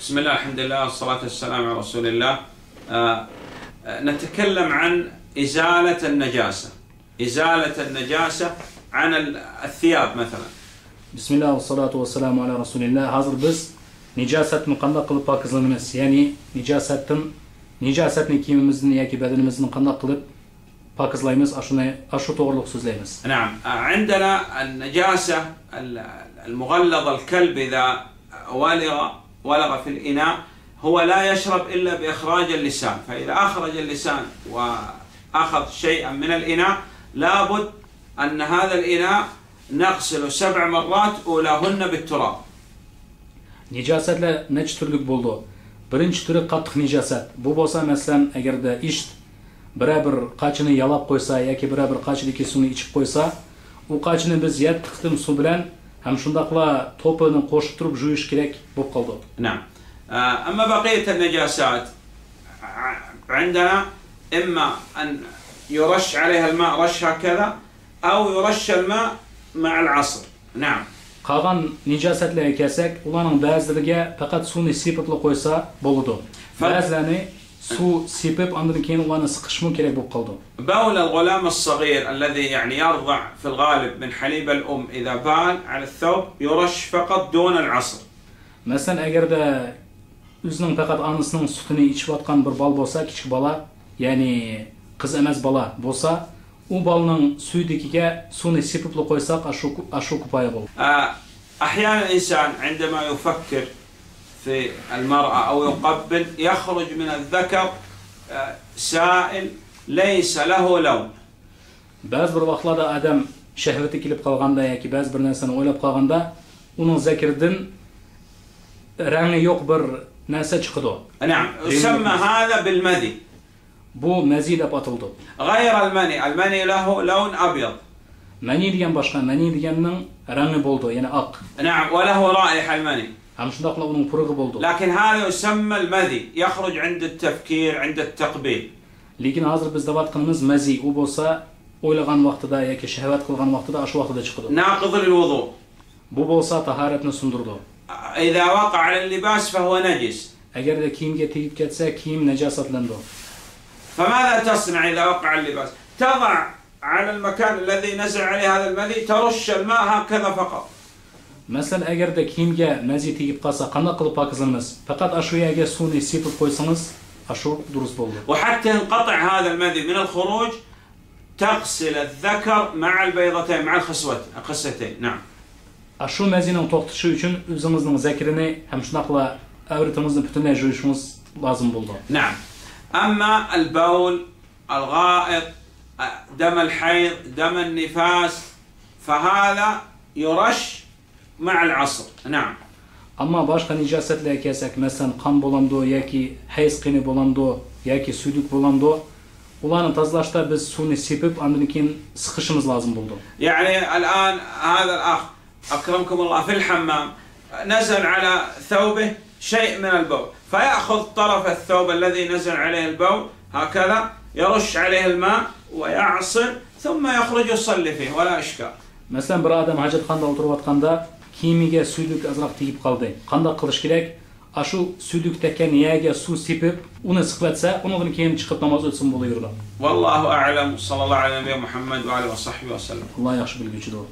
بسم الله الحمد لله والصلاة والسلام على رسول الله. آه، آه، نتكلم عن إزالة النجاسة. إزالة النجاسة عن الثياب مثلا. بسم الله والصلاة والسلام على رسول الله. حاضر بس نجاسة مقنة قلب باكزلنمس يعني نجاسة نجاسة نكيممزن يكي بدنمزن مقنة قلب باكزلنمس أشني أشو تغرلق سوزلنمس نعم. آه، عندنا النجاسة المغلظ الكلب إذا والغ ولغ في الإناء هو لا يشرب إلا بإخراج اللسان. فإذا أخرج اللسان وأخذ شيئا من الإناء لابد أن هذا الإناء نغسله سبع مرات أولاهن بالتراب. نجاسة لا نجترلق بولو برنج ترق قطخ نجاسة بوبوسا مثلا أجر دا إشت برابر قاچını yalap قويسا يكي برابر قاچını كسوني إيش قويسا وقاچını بزياد تختم سوبلان ham shundaqla to'pini qo'shib turib yuvish kerak bo'lib qoldi. نعم آه، أما بقية النجاسات ع- عندنا إما أن يرش عليها الماء رش هكذا أو يرش الماء مع العصر نعم Qolgan nijosatlarga kelsak, ularning ba'zilariga faqat suvni sepib qo'ysa bo'ladi. Fa- Suv sepib, undan keyin ularni siqishmi kerak bo'lib qoldi. بول الغلام الصغير الذي يعني يرضع في الغالب من حليب الأم إذا بال على الثوب يرش فقط دون العصر Masalan, agarda o'zining faqat onasining sutini ichayotgan bir bol bo'lsa, kichik bola, ya'ni qiz emas bola bo'lsa, u bolaning suydikiga suvni sepib qo'ysak, ashu ashu kifoya bo'ladi. آه، أحيانا الإنسان عندما يفكر في المرأة أو يقبل يخرج من الذكر آه، سائل ليس له لون. بعض الوقت لدى آدم شهرتي كليب قلغاندا يكي بعض بر نقول أولب غندا ونو ذكر دن رأني يقبر بر نسا نعم يسمى هذا بالمذي بو مزيد أبطلتو غير المني. المني له لون أبيض. Mani degan boshqa, mani deganning rangi bo'ldi, ya'ni oq. نعم وله رائحة المني Ham shundaqla uning purig'i bo'ldi. لكن هذا يسمى المذي يخرج عند التفكير عند التقبيل Lekin hozir biz davatqinimiz mazi, u bo'lsa o'ylagan vaqtida yoki shahvat qilgan vaqtida shu vaqtida chiqadi. ناقض للوضوء Bu bo'lsa tahoratni sundirdi. إذا وقع على اللباس فهو نجس Agarda kiyimga tegib ketsa, kiyim najosatlandi. فماذا تصنع إذا وقع اللباس تضع على المكان الذي نزع عليه هذا المذي ترش الماء هكذا فقط. مثلا اگر ده كيمجا مزي تيجيب قاسا قنا قلب اكزمز فقط اشوي اگر سوني سيت قويسمز اشو دروس بولد وحتى انقطع هذا المذي من الخروج تغسل الذكر مع البيضتين مع الخسوت الخستين نعم. اشو مزي نو توختشو үчүн өзүңүздүн зекирине һәм шунакла әүрөтүңүздүн бүтүнөй жуушуңуз لازم بولد نعم. أما البول الغائط دم الحيض دم النفاس فهذا يرش مع العصر نعم Ammo boshqa nijosatlarga kelsak, masalan, qon bo'lamdi yoki hayz qini bo'lamdi yoki suydik bo'lamdi, ularni tozalashda biz suvni sepib, undan keyin siqishimiz lozim bo'ldi. يعني الآن هذا الأخ أكرمكم الله في الحمام نزل على ثوبه شيء من البول. فيأخذ طرف الثوب الذي نزل عليه البول هكذا يرش عليه الماء ويعصر ثم يخرج يصلي فيه ولا إشكال. مثلا بر آدم حاجت خاندا وتروات خاندا كيميجا سودوك أزرق تيجي بقلدي خاندا قلش كريك أشو سودوك تكن ياجا سو سيب ونس خلتسا ونظن كيم تشخط نماز وتصم بضيرلا والله أعلم. صلى الله على نبي محمد وعلى وصحبه وسلم الله يخش بالجدور